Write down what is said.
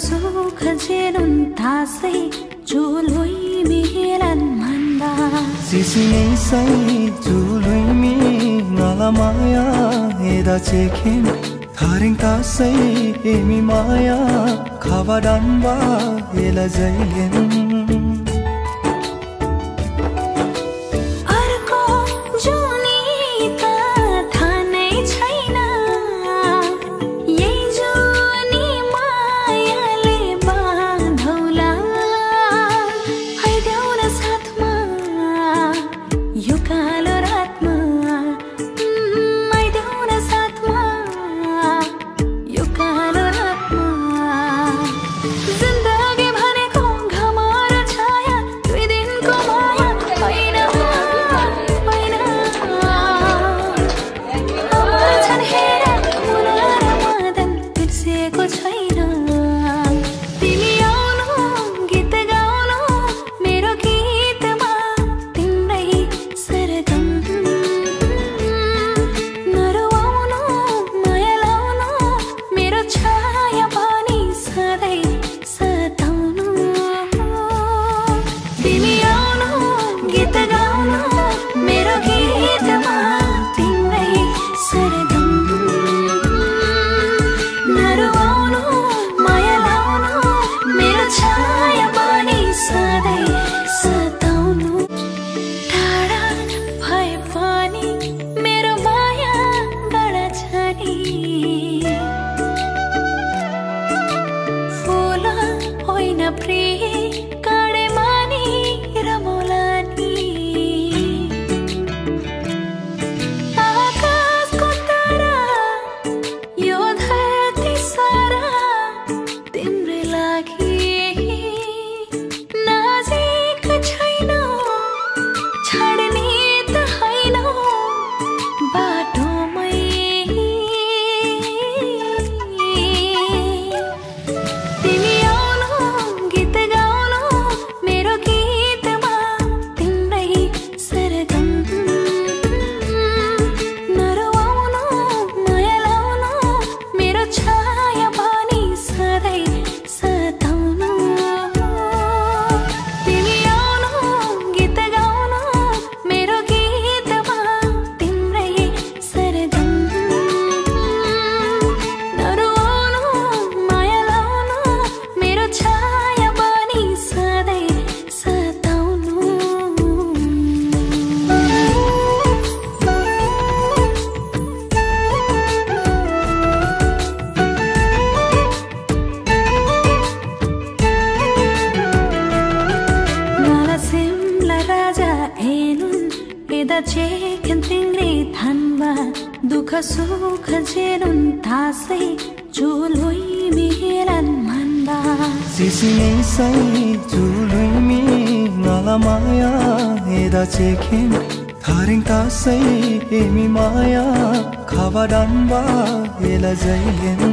सुख जेनुन तासै चुलुई मिलन मन्दा सिसिने सै चुलुई मि नला माया हेदा चेखेन। थारिङ तासै एमी माया खावा डान्बा हेला जैलेन जे खिन्त्रिने थानवा दुःख सुख जेरुन थासै झुलुई मिहिरन मन्दा सिसिए सै झुलुई मि नला माया हेदा चेखेन थारिङ तासै एमी माया खावा डान्बा हेला जैहेन